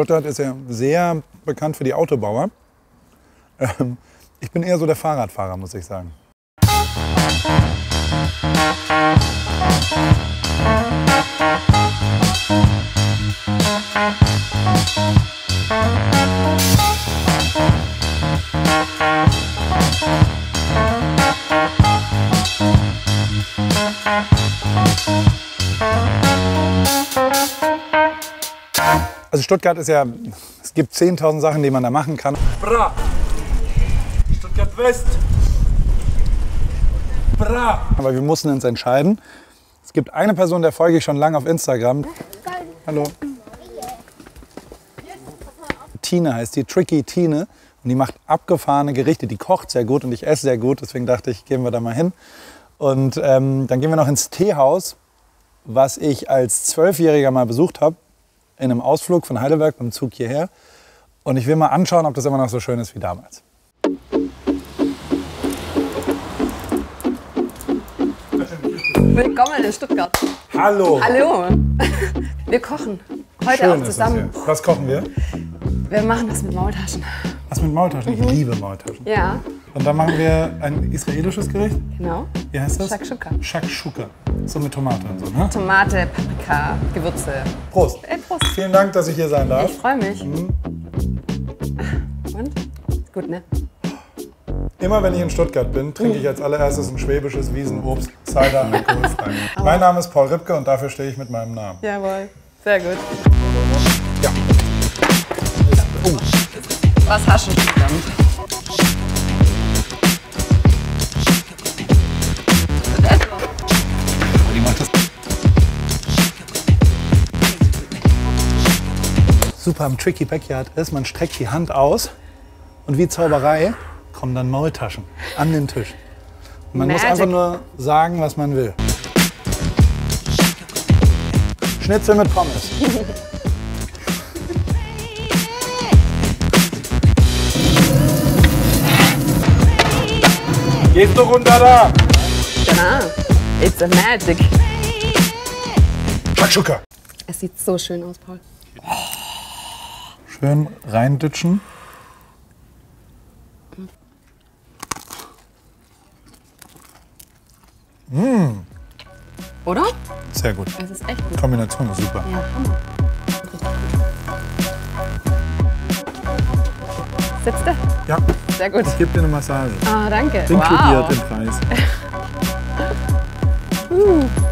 Stuttgart ist ja sehr bekannt für die Autobauer. Ähm, ich bin eher so der Fahrradfahrer, muss ich sagen. Also Stuttgart ist ja, es gibt 10.000 Sachen, die man da machen kann. Bra! Stuttgart West! Bra! Aber wir mussten uns entscheiden. Es gibt eine Person, der folge ich schon lange auf Instagram. Hallo. Tine heißt die, Tricky Tine. Und die macht abgefahrene Gerichte. Die kocht sehr gut und ich esse sehr gut. Deswegen dachte ich, gehen wir da mal hin. Und ähm, dann gehen wir noch ins Teehaus, was ich als Zwölfjähriger mal besucht habe. In einem Ausflug von Heidelberg beim Zug hierher. Und ich will mal anschauen, ob das immer noch so schön ist wie damals. Willkommen in Stuttgart. Hallo. Hallo. Wir kochen heute Schön auch zusammen. Was kochen wir? Wir machen das mit Maultaschen. Was mit Maultaschen? Ich liebe Maultaschen. Ja, Und dann machen wir ein israelisches Gericht. genau. Wie heißt das? Shakshuka. Shakshuka. So mit Tomate und so, ne? Tomate, Paprika, Gewürze. Prost. Ey, Prost. Vielen Dank, dass ich hier sein darf. Ich freue mich. Mhm. Und? Gut, ne? Immer wenn ich in Stuttgart bin, trinke ich als allererstes ein schwäbisches Wiesenobst, Cider alkoholfrei. mein Name ist Paul Ripke und dafür stehe ich mit meinem Namen. Jawohl. Sehr gut. Ja. Was hast du damit? Super am Tricky Backyard ist, man streckt die Hand aus und wie Zauberei kommen dann Maultaschen an den Tisch. Und man muss Magic. einfach nur sagen, was man will. Schnitzel mit Pommes. Gehst du runter da? Genau. It's a magic. Shakshuka. Es sieht so schön aus, Paul. Schön reinditschen. Oder? Sehr gut. Es ist echt gut. Kombination ist super. Ja, Hammer. Sitzt du? Ja, Sehr gut. ich gebe dir eine Massage. Ah, danke. Inkludiert Wow. im Preis.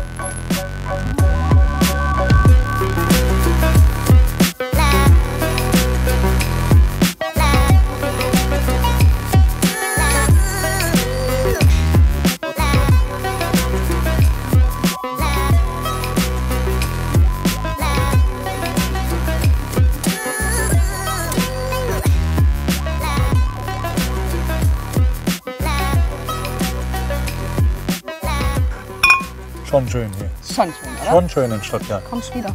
Schon schön hier. Schon schön, oder? Schon schön in Stuttgart. Kommst wieder.